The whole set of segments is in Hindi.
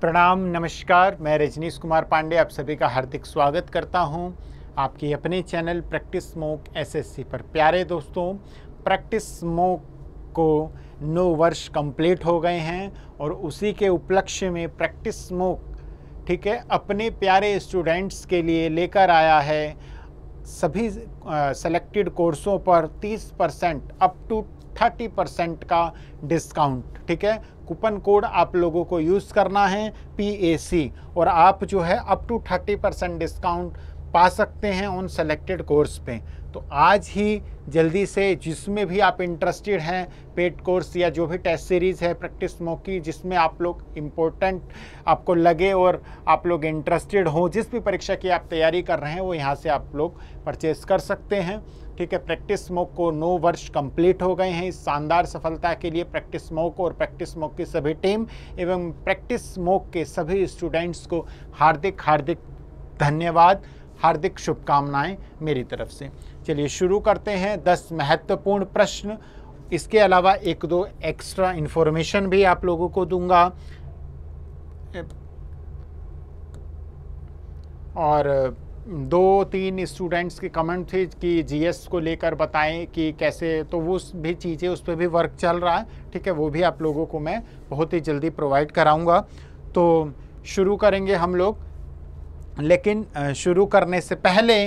प्रणाम, नमस्कार। मैं रजनीश कुमार पांडे, आप सभी का हार्दिक स्वागत करता हूँ आपके अपने चैनल प्रैक्टिस मोक एसएससी पर। प्यारे दोस्तों, प्रैक्टिस मोक को नौ वर्ष कंप्लीट हो गए हैं और उसी के उपलक्ष्य में प्रैक्टिस मोक ठीक है, अपने प्यारे स्टूडेंट्स के लिए लेकर आया है। सभी सेलेक्टेड कोर्सों पर 30 परसेंट अप टू 30 परसेंट का डिस्काउंट ठीक है? कूपन कोड आप लोगों को यूज़ करना है पी ए सी और आप जो है अप टू 30 परसेंट डिस्काउंट पा सकते हैं उन सेलेक्टेड कोर्स पे। तो आज ही जल्दी से जिसमें भी आप इंटरेस्टेड हैं पेड कोर्स या जो भी टेस्ट सीरीज़ है प्रैक्टिस मौकी जिसमें आप लोग इम्पोर्टेंट आपको लगे और आप लोग इंटरेस्टेड हो, जिस भी परीक्षा की आप तैयारी कर रहे हैं, वो यहाँ से आप लोग परचेज कर सकते हैं। ठीक है प्रैक्टिस मोक को नौ वर्ष कंप्लीट हो गए हैं इस शानदार सफलता के लिए प्रैक्टिस मोक और प्रैक्टिस मोक की सभी टीम एवं प्रैक्टिस मोक के सभी स्टूडेंट्स को हार्दिक हार्दिक धन्यवाद, हार्दिक शुभकामनाएँ मेरी तरफ़ से। चलिए शुरू करते हैं दस महत्वपूर्ण प्रश्न। इसके अलावा एक दो एक्स्ट्रा इन्फॉर्मेशन भी आप लोगों को दूँगा। और दो तीन स्टूडेंट्स के कमेंट थे कि जीएस को लेकर बताएँ कि कैसे तो वो भी चीज़ें उस पर भी वर्क चल रहा है, ठीक है, वो भी आप लोगों को मैं बहुत ही जल्दी प्रोवाइड कराऊँगा। तो शुरू करेंगे हम लोग, लेकिन शुरू करने से पहले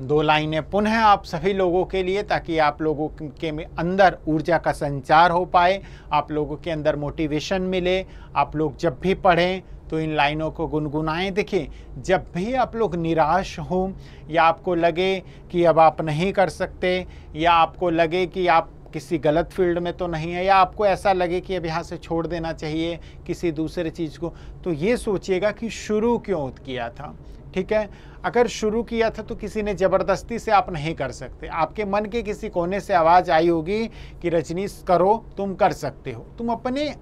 दो लाइनें पुनः आप सभी लोगों के लिए, ताकि आप लोगों के अंदर ऊर्जा का संचार हो पाए, आप लोगों के अंदर मोटिवेशन मिले, आप लोग जब भी पढ़ें तो इन लाइनों को गुनगुनाएँ देखिए जब भी आप लोग निराश हों, या आपको लगे कि अब आप नहीं कर सकते, या आपको लगे कि आप किसी गलत फ़ील्ड में तो नहीं है, या आपको ऐसा लगे कि अब यहाँ से छोड़ देना चाहिए किसी दूसरे चीज़ को तो ये सोचिएगा कि शुरू क्यों किया था, ठीक है? अगर शुरू किया था तो किसी ने ज़बरदस्ती से आप नहीं कर सकते। आपके मन के किसी कोने से आवाज़ आई होगी कि रजनीश करो, तुम कर सकते हो। तुम अपने,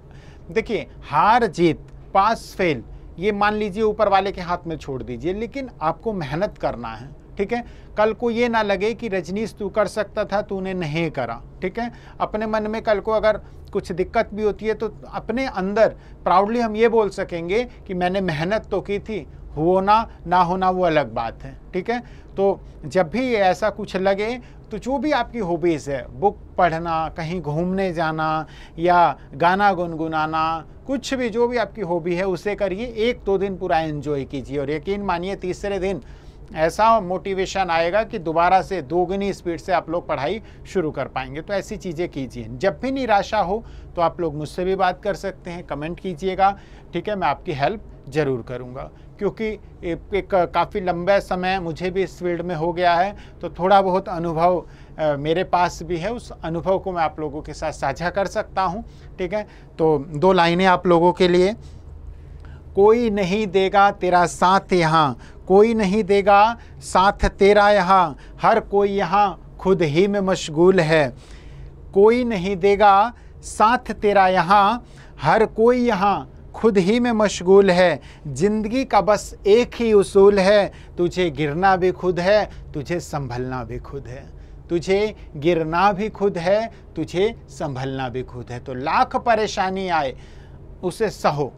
देखिए, हार जीत पास फेल, ये मान लीजिए ऊपर वाले के हाथ में छोड़ दीजिए, लेकिन आपको मेहनत करना है, ठीक है? कल को ये ना लगे कि रजनीश तू कर सकता था, तूने नहीं करा, ठीक है? अपने मन में कल को अगर कुछ दिक्कत भी होती है तो अपने अंदर प्राउडली हम ये बोल सकेंगे कि मैंने मेहनत तो की थी, होना ना होना वो अलग बात है, ठीक है? तो जब भी ऐसा कुछ लगे तो जो भी आपकी हॉबीज़ है बुक पढ़ना, कहीं घूमने जाना या गाना गुनगुनाना कुछ भी जो भी आपकी हॉबी है, उसे करिए। एक दो दिन पूरा एंजॉय कीजिए और यकीन मानिए, तीसरे दिन ऐसा मोटिवेशन आएगा कि दोबारा से दोगुनी स्पीड से आप लोग पढ़ाई शुरू कर पाएँगे। तो ऐसी चीज़ें कीजिए। जब भी निराशा हो तो आप लोग मुझसे भी बात कर सकते हैं कमेंट कीजिएगा। ठीक है, मैं आपकी हेल्प ज़रूर करूँगा। क्योंकि एक काफ़ी लंबा समय मुझे भी इस फ़ील्ड में हो गया है तो थोड़ा बहुत अनुभव मेरे पास भी है, उस अनुभव को मैं आप लोगों के साथ साझा कर सकता हूँ, ठीक है? तो दो लाइनें आप लोगों के लिए। कोई नहीं देगा तेरा साथ यहाँ, कोई नहीं देगा साथ तेरा यहाँ, हर कोई यहाँ खुद ही में मशगूल है। कोई नहीं देगा साथ तेरा यहाँ, हर कोई यहाँ खुद ही में मशगूल है। ज़िंदगी का बस एक ही उसूल है, तुझे गिरना भी खुद है, तुझे संभलना भी खुद है। तुझे गिरना भी खुद है, तुझे संभलना भी खुद है। तो लाख परेशानी आए, उसे सहो,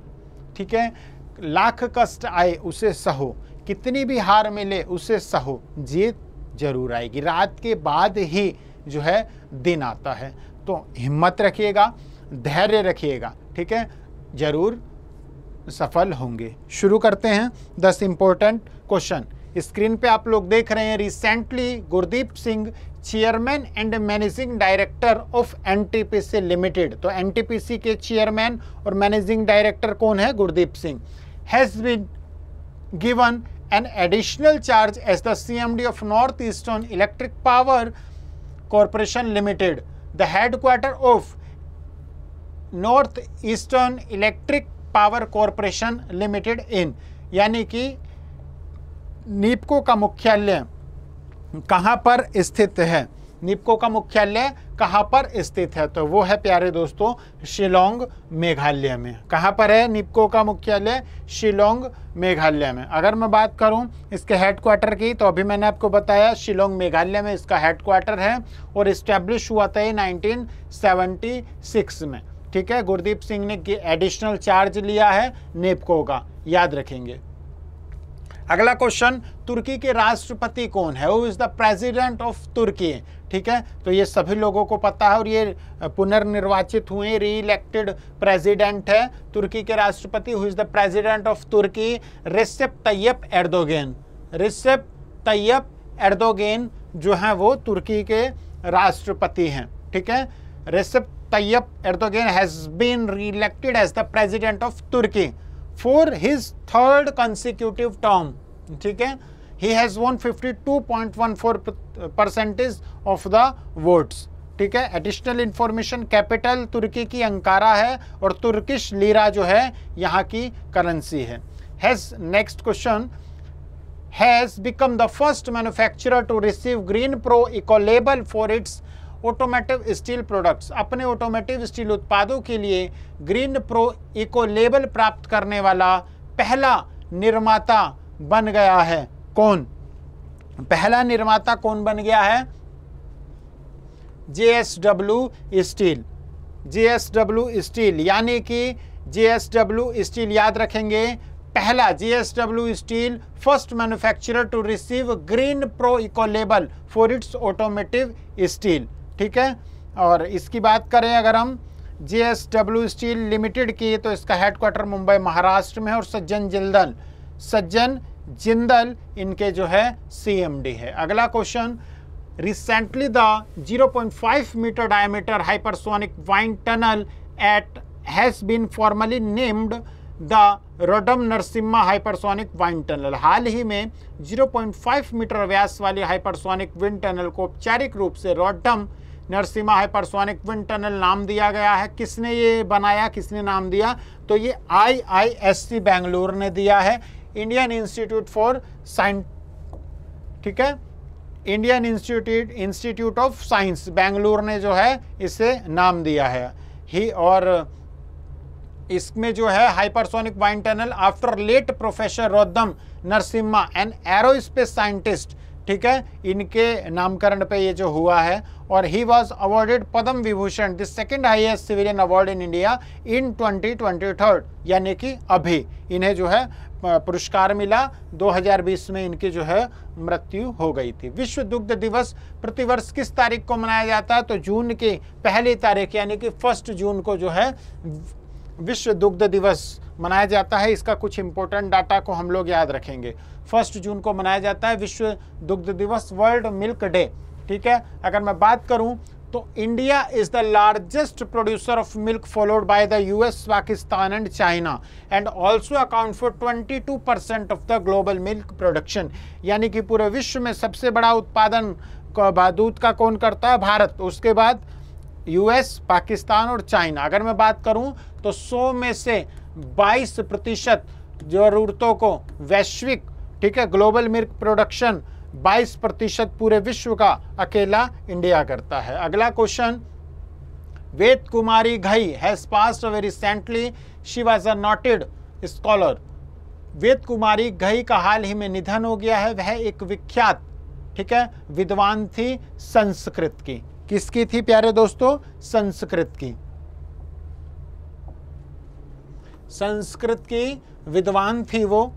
ठीक है? लाख कष्ट आए, उसे सहो। कितनी भी हार मिले, उसे सहो। जीत ज़रूर आएगी। रात के बाद ही जो है, दिन आता है। तो हिम्मत रखिएगा, धैर्य रखिएगा, ठीक है? ज़रूर सफल होंगे। शुरू करते हैं दस इंपॉर्टेंट क्वेश्चन स्क्रीन पे आप लोग देख रहे हैं recently Gurdeep Singh chairman and managing director of NTPC Limited तो एनटीपीसी के चेयरमैन और मैनेजिंग डायरेक्टर कौन है? Gurdeep Singh. Has been given an additional charge as the CMD of North Eastern Electric Power Corporation Limited the headquarter of North Eastern Electric Power Corporation Limited in यानी कि नीपको का मुख्यालय। कहाँ पर स्थित है? निपको का मुख्यालय कहाँ पर स्थित है? तो वो है प्यारे दोस्तों, शिलोंग, मेघालय में। कहाँ पर है निपको का मुख्यालय? शिलोंग, मेघालय में। अगर मैं बात करूँ इसके हेडक्वार्टर की तो अभी मैंने आपको बताया, शिलोंग, मेघालय में इसका हेडक्वार्टर है और इस्टेब्लिश हुआ था नाइनटीन में। ठीक है? गुरदीप सिंह ने एडिशनल चार्ज लिया है नेपको का। याद रखेंगे। अगला क्वेश्चन, तुर्की के राष्ट्रपति कौन है? Who is the president of Turkey ठीक है? तो ये सभी लोगों को पता है और ये पुनर्निर्वाचित हुए री इलेक्टेड प्रेसिडेंट है तुर्की के राष्ट्रपति। Who is the president of Turkey Recep Tayyip Erdogan. Recep Tayyip Erdogan जो है वो तुर्की के राष्ट्रपति हैं। ठीक है? Recep Tayyip Erdogan has been reelected as the president of Turkey for his third consecutive term ठीक है? He has won 52.14 percentage of the votes ठीक है? एडिशनल इंफॉर्मेशन कैपिटल तुर्की की अंकारा है और तुर्किश लीरा जो है, यहाँ की करेंसी है। Has next question has become the first manufacturer to receive green pro eco label for its automotive steel products अपने ऑटोमेटिव स्टील उत्पादों के लिए ग्रीन प्रो इको लेबल प्राप्त करने वाला पहला निर्माता बन गया है। कौन? पहला निर्माता कौन बन गया है? जेएसडब्ल्यू स्टील जेएसडब्ल्यू स्टील यानी कि जेएसडब्ल्यू स्टील याद रखेंगे। पहला JSW Steel first manufacturer to receive green pro eco label for its automotive steel ठीक है? और इसकी बात करें अगर हम J S W Steel Limited की तो इसका हेडक्वार्टर मुंबई, महाराष्ट्र में है और सज्जन जिंदल सज्जन जिंदल इनके जो है सीएमडी है। अगला question recently the 0.5 metre diameter hypersonic wind tunnel at has been formally named the Roddam Narasimha hypersonic wind tunnel हाल ही में 0.5 मीटर व्यास वाली हाइपरसोनिक विंड टनल को औपचारिक रूप से Roddam Narasimha hypersonic wind tunnel नाम दिया गया है। किसने ये बनाया, किसने नाम दिया? तो ये आई आई एस सी बेंगलुरु ने दिया है। इंडियन इंस्टीट्यूट फॉर साइंस ठीक है? Indian Institute Institute of Science Bengaluru ने जो है, इसे नाम दिया है। ही और इसमें जो है hypersonic wind tunnel after late professor Roddam Narasimha an aerospace scientist ठीक है, इनके नामकरण पे ये जो हुआ है, और he was awarded Padma Vibhushan the second highest civilian award in India in twenty twenty third यानी कि अभी। इन्हें जो है पुरस्कार मिला 2020 में इनकी जो है, मृत्यु हो गई थी। विश्व दुग्ध दिवस प्रतिवर्ष किस तारीख को मनाया जाता है? तो जून की पहली तारीख, यानी कि फ़र्स्ट जून को जो है विश्व दुग्ध दिवस मनाया जाता है। इसका कुछ इंपॉर्टेंट डाटा को हम लोग याद रखेंगे। फ़र्स्ट जून को मनाया जाता है विश्व दुग्ध दिवस वर्ल्ड मिल्क डे ठीक है? अगर मैं बात करूँ तो India is the largest producer of milk followed by the US Pakistan and China and also account for 22 percent of the global milk production यानी कि पूरे विश्व में सबसे बड़ा उत्पादन दूध का कौन करता है? भारत। उसके बाद यूएस पाकिस्तान और चाइना अगर मैं बात करूँ तो 100 में से 22 प्रतिशत जरूरतों को वैश्विक, ठीक है, ग्लोबल मिल्क प्रोडक्शन 22 प्रतिशत पूरे विश्व का अकेला इंडिया करता है। अगला question, Ved Kumari Ghai has pass away recently she was a noted scholar Ved Kumari Ghai का हाल ही में निधन हो गया है, वह एक विख्यात, ठीक है, विद्वान थी, संस्कृत की। किसकी थी प्यारे दोस्तों? संस्कृत की। संस्कृत की विद्वान थी वो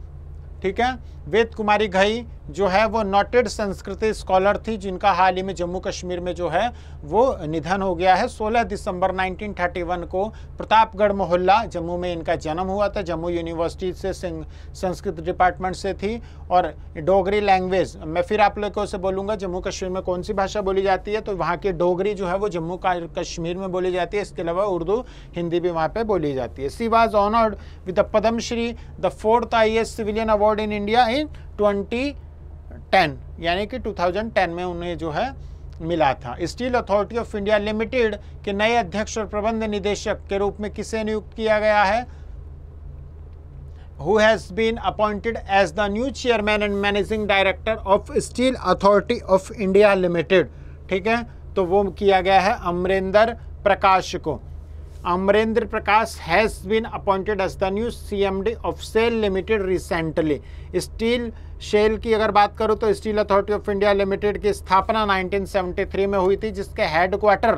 ठीक है? वेद कुमारी घई जो है, वो नोटेड संस्कृति स्कॉलर थी, जिनका हाल ही में जम्मू कश्मीर में जो है, वो निधन हो गया है। 16 दिसंबर 1931 को प्रतापगढ़ मोहल्ला जम्मू में इनका जन्म हुआ था। जम्मू यूनिवर्सिटी से संस्कृत डिपार्टमेंट से थी। और डोगरी लैंग्वेज, मैं फिर आप लोगों से बोलूँगा जम्मू कश्मीर में कौन सी भाषा बोली जाती है? तो वहाँ की डोगरी जो है, वो जम्मू कश्मीर में बोली जाती है। इसके अलावा उर्दू, हिंदी भी वहाँ पर बोली जाती है। सी was honoured with the Padmashri, the fourth high civilian award in India in twenty, ten, यानी कि 2010 में उन्हें जो है मिला था। Steel Authority of India limited के नए अध्यक्ष और प्रबंध निदेशक के रूप में किसे नियुक्त किया गया है? Who has been appointed as the new chairman and managing director of Steel Authority of India Limited? ठीक है? तो वो किया गया है अमरेंद्र प्रकाश को। Amarendra Prakash has been appointed as the new CMD of SAIL Limited recently. Steel shell की अगर बात करूँ तो Steel Authority of India Limited की स्थापना 1973 में हुई थी, जिसके हेडक्वार्टर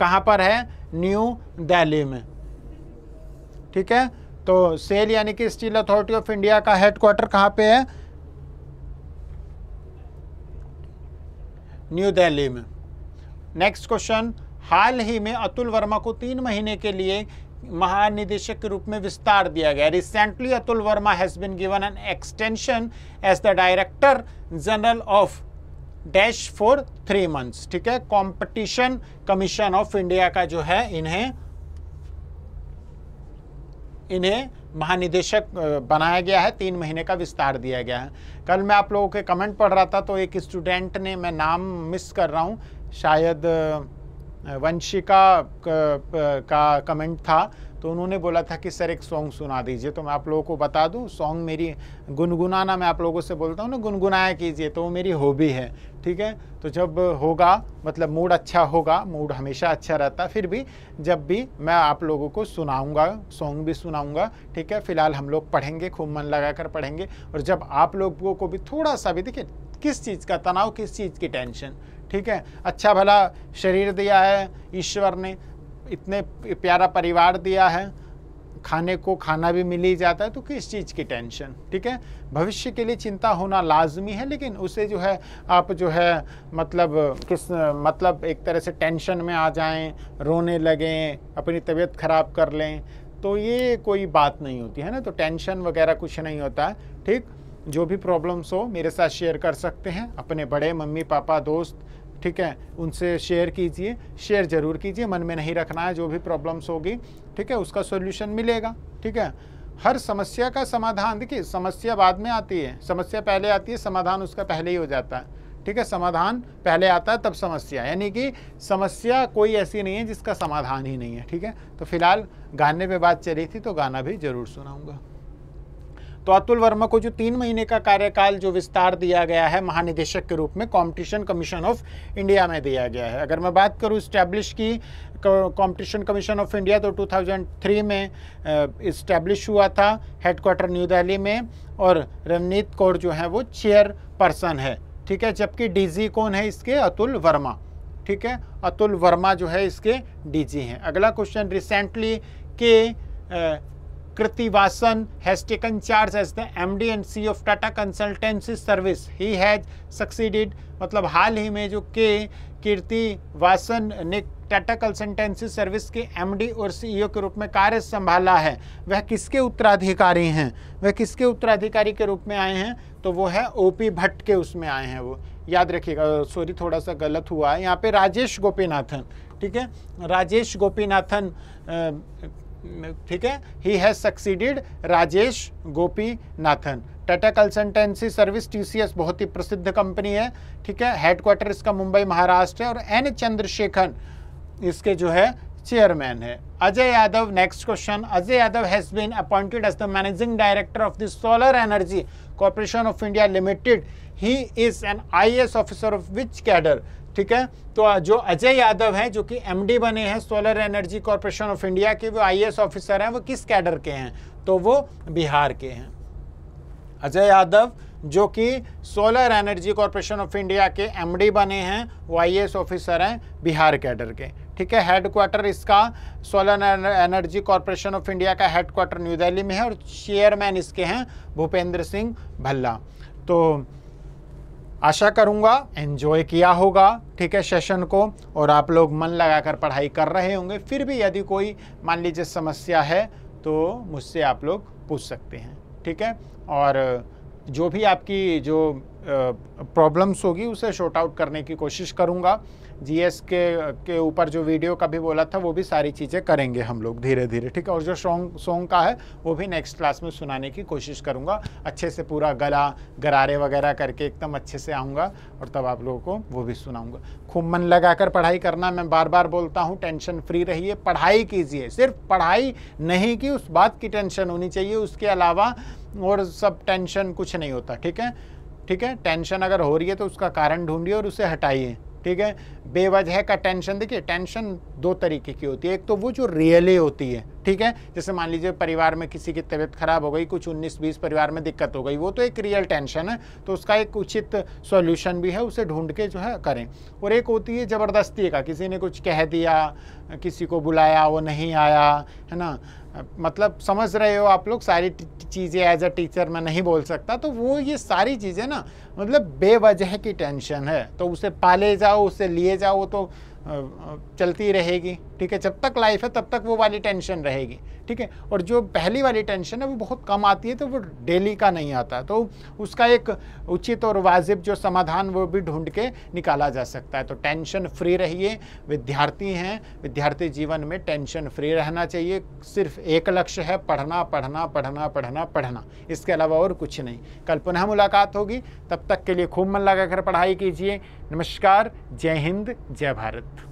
कहाँ पर है? न्यू दिल्ली में। ठीक है? तो सेल यानी कि स्टील अथॉरिटी ऑफ़ इंडिया का हेडक्वार्टर कहाँ पे है? न्यू दिल्ली में। नेक्स्ट क्वेश्चन हाल ही में अतुल वर्मा को तीन महीने के लिए महानिदेशक के रूप में विस्तार दिया गया। Recently Atul Verma has been given an extension as the director general of dash for three months ठीक है? कंपटीशन कमीशन ऑफ़ इंडिया का जो है, इन्हें इन्हें महानिदेशक बनाया गया है। तीन महीने का विस्तार दिया गया है। कल मैं आप लोगों के कमेंट पढ़ रहा था तो एक स्टूडेंट ने, मैं नाम मिस कर रहा हूँ। शायद वंशिका का कमेंट था तो उन्होंने बोला था कि, सर, एक सॉन्ग सुना दीजिए। तो मैं आप लोगों को बता दूँ सॉन्ग मेरी गुनगुनाना मैं आप लोगों से बोलता हूँ ना, गुनगुनाया कीजिए तो वो मेरी हॉबी है, ठीक है? तो जब होगा मतलब मूड अच्छा होगा मूड हमेशा अच्छा रहता, फिर भी जब भी मैं आप लोगों को सुनाऊँगा सॉन्ग भी सुनाऊँगा, ठीक है? फ़िलहाल हम लोग पढ़ेंगे, खूब मन लगा कर पढ़ेंगे, और जब आप लोगों को भी थोड़ा सा भी, देखिए, किस चीज़ का तनाव, किस चीज़ की टेंशन ठीक है? अच्छा भला शरीर दिया है, ईश्वर ने इतने प्यारा परिवार दिया है, खाने को खाना भी मिल ही जाता है तो किस चीज़ की टेंशन? ठीक है? भविष्य के लिए चिंता होना लाजमी है, लेकिन उसे जो है, आप जो है मतलब किस मतलब एक तरह से टेंशन में आ जाएँ, रोने लगें, अपनी तबीयत ख़राब कर लें तो ये कोई बात नहीं होती, है ना? तो टेंशन वगैरह कुछ नहीं होता है ठीक? जो भी प्रॉब्लम्स हो, मेरे साथ शेयर कर सकते हैं, अपने बड़े मम्मी पापा दोस्त ठीक है? उनसे शेयर कीजिए शेयर ज़रूर कीजिए, मन में नहीं रखना है, जो भी प्रॉब्लम्स होगी, ठीक है? उसका सोल्यूशन मिलेगा, ठीक है? हर समस्या का समाधान, देखिए, समस्या बाद में आती है, समस्या पहले आती है, समाधान उसका पहले ही हो जाता है, ठीक है? समाधान पहले आता है, तब समस्या, यानी कि समस्या कोई ऐसी नहीं है जिसका समाधान ही नहीं है, ठीक है? तो फ़िलहाल गाने पे बात चली थी तो गाना भी ज़रूर सुनाऊँगा। तो अतुल वर्मा को जो तीन महीने का कार्यकाल जो विस्तार दिया गया है, महानिदेशक के रूप में कंपटीशन कमीशन ऑफ़ इंडिया में दिया गया है। अगर मैं बात करूँ स्टैब्लिश की कंपटीशन कमीशन ऑफ़ इंडिया तो 2003 में इस्टेब्लिश हुआ था हेडक्वार्टर न्यू दिल्ली में, और रवनीत कौर जो है वो चेयर पर्सन है। ठीक है? जबकि डीजी कौन है इसके? अतुल वर्मा। ठीक है? अतुल वर्मा जो है इसके डीजी हैं। अगला question recently K Kritivasan has taken charge as the MD and CEO of Tata Consultancy Service. He has succeeded मतलब हाल ही में जो के कीर्ति वासन ने टाटा कंसल्टेंसी सर्विस के एमडी और सीईओ के रूप में कार्य संभाला है। वह किसके उत्तराधिकारी हैं? वह किसके उत्तराधिकारी के रूप में आए हैं? तो वो है ओपी भट्ट के उसमें आए हैं वो। याद रखिएगा सॉरी थोड़ा सा गलत हुआ। है यहाँ पे राजेश गोपीनाथन, ठीक है? राजेश गोपीनाथन ठीक है? He has succeeded Rajesh Gopinathan Tata Consultancy Service TCS बहुत ही प्रसिद्ध कंपनी है, ठीक है? हेडक्वार्टर इसका मुंबई, महाराष्ट्र है और एन चंद्रशेखर इसके जो है चेयरमैन है। Ajay Yadav next question Ajay Yadav has been appointed as the managing director of the Solar Energy Corporation of India Limited he is an IAS officer of which cadre ठीक है? तो जो अजय यादव हैं, जो कि एमडी बने हैं Solar Energy Corporation of India के, वो आईएएस ऑफिसर हैं, वो किस कैडर के हैं? तो वो बिहार के हैं। अजय यादव, जो कि Solar Energy Corporation of India के एमडी बने हैं, वो आईएएस ऑफिसर हैं, बिहार कैडर के। ठीक है? हेडक्वार्टर इसका Solar Energy Corporation of India का हेडक्वार्टर न्यू दिल्ली में है और चेयरमैन इसके हैं भूपेंद्र सिंह भल्ला। तो आशा करूँगा एंजॉय किया होगा, ठीक है सेशन को, और आप लोग मन लगाकर पढ़ाई कर रहे होंगे, फिर भी यदि कोई, मान लीजिए, समस्या है तो मुझसे आप लोग पूछ सकते हैं, ठीक है? और जो भी आपकी जो प्रॉब्लम्स होगी, उसे शॉर्ट आउट करने की कोशिश करूँगा। जीएस के के ऊपर जो वीडियो का भी बोला था, वो भी सारी चीज़ें करेंगे हम लोग धीरे धीरे ठीक है? और जो सॉन्ग सॉन्ग का है, वो भी नेक्स्ट क्लास में सुनाने की कोशिश करूँगा। अच्छे से पूरा गला, गरारे वगैरह करके एकदम अच्छे से आऊँगा और तब आप लोगों को वो भी सुनाऊँगा। खूब मन लगा कर पढ़ाई करना, मैं बार बार बोलता हूँ, टेंशन फ्री रहिए, पढ़ाई कीजिए। सिर्फ़ पढ़ाई नहीं की उस बात की टेंशन होनी चाहिए, उसके अलावा और सब टेंशन कुछ नहीं होता, ठीक है? ठीक है? टेंशन अगर हो रही है तो उसका कारण ढूंढिए और उसे हटाइए। ठीक है? बेवजह का टेंशन देखिए टेंशन दो तरीके की होती है। एक तो वो जो रियली होती है, ठीक है? जैसे मान लीजिए परिवार में किसी की तबीयत खराब हो गई, कुछ 19-20 परिवार में दिक्कत हो गई, वो तो एक रियल टेंशन है तो उसका एक उचित सॉल्यूशन भी है, उसे ढूंढ के जो है करें। और एक होती है ज़बरदस्ती का, किसी ने कुछ कह दिया, किसी को बुलाया, वो नहीं आया, है ना? मतलब समझ रहे हो आप लोग, सारी चीज़ें एज अ टीचर मैं नहीं बोल सकता। तो वो ये सारी चीज़ें ना मतलब बेवजह की टेंशन है। तो उसे पाले जाओ, उसे लिए जाओ तो चलती रहेगी, ठीक है? जब तक लाइफ है, तब तक वो वाली टेंशन रहेगी, ठीक है? और जो पहली वाली टेंशन है, वो बहुत कम आती है तो वो डेली का नहीं आता। तो उसका एक उचित और वाजिब जो समाधान, वो भी ढूंढ के निकाला जा सकता है। तो टेंशन फ्री रहिए, विद्यार्थी हैं, विद्यार्थी जीवन में टेंशन फ्री रहना चाहिए। सिर्फ़ एक लक्ष्य है, पढ़ना पढ़ना पढ़ना पढ़ना पढ़ना। इसके अलावा और कुछ नहीं। कल पुनः मुलाकात होगी, तब तक के लिए खूब मन लगाकर पढ़ाई कीजिए। नमस्कार जय हिंद जय भारत।